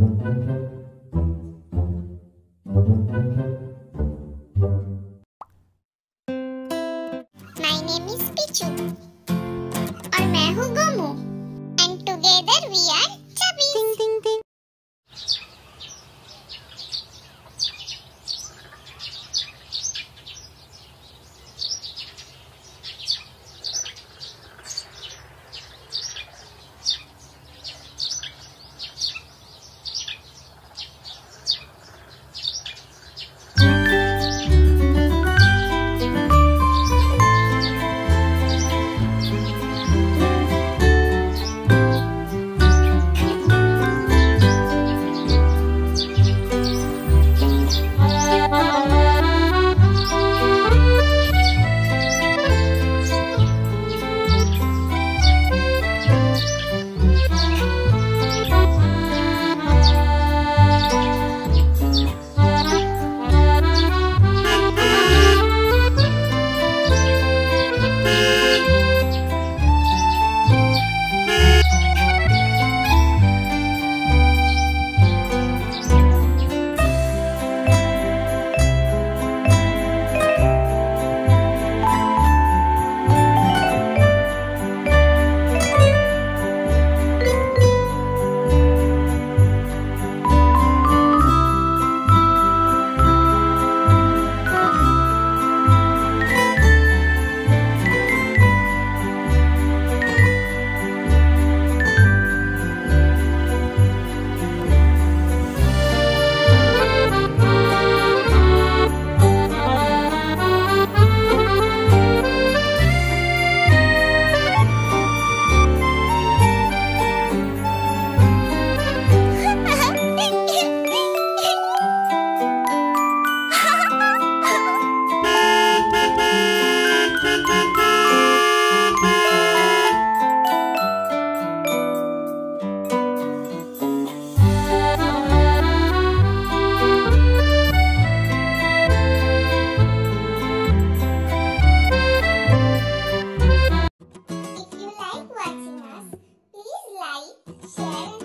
मैं हूँ Gomu. And together we are says